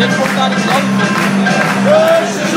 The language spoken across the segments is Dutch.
jetzt kommt gar nichts raus.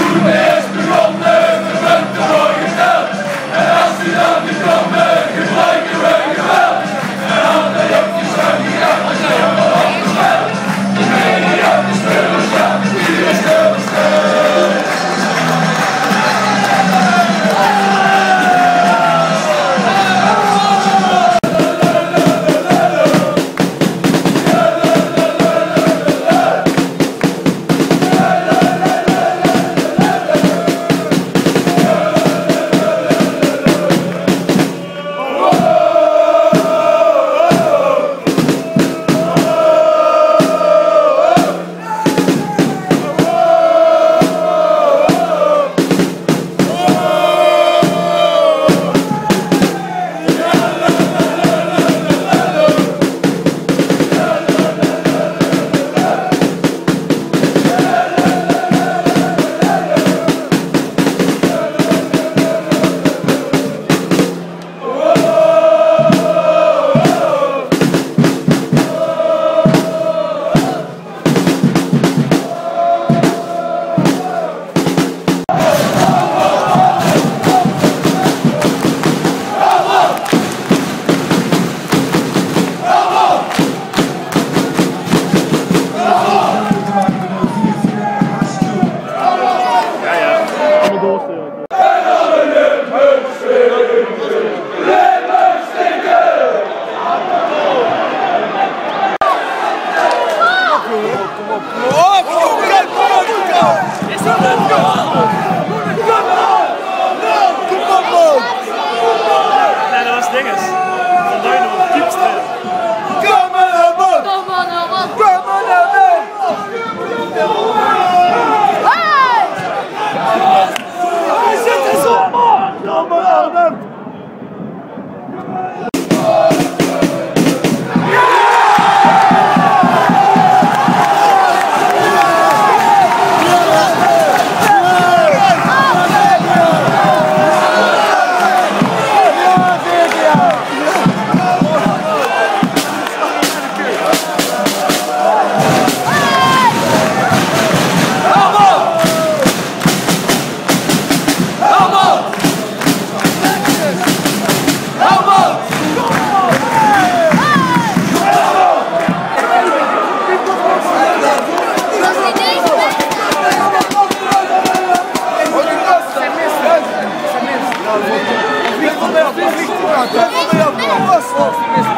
Mata.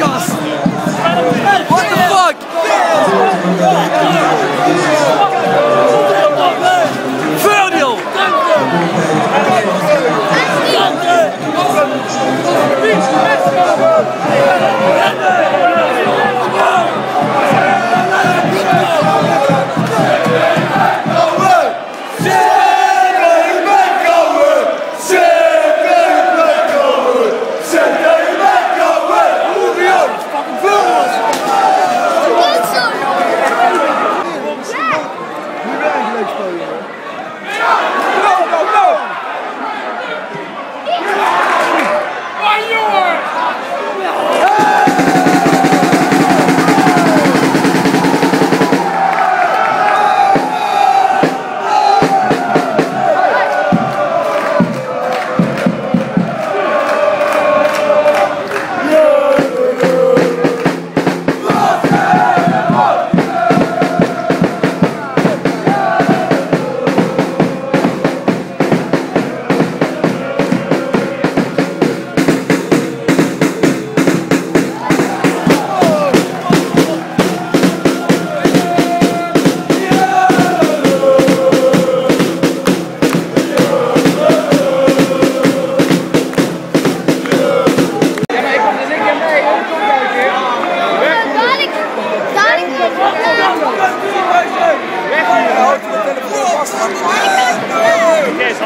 just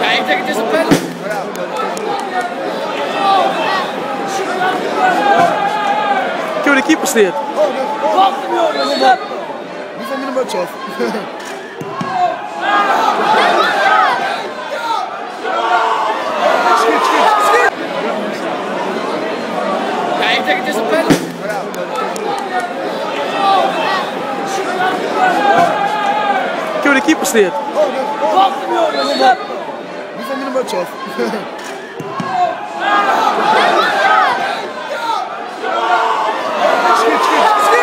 Ja, ik denk het is een penalty. De keeper staat. Nu van de muts af. Schiet, schiet, schiet. Ja, ik denk het is een penalty. De keeper staat. Nu van de muts af. skip, skip, skip.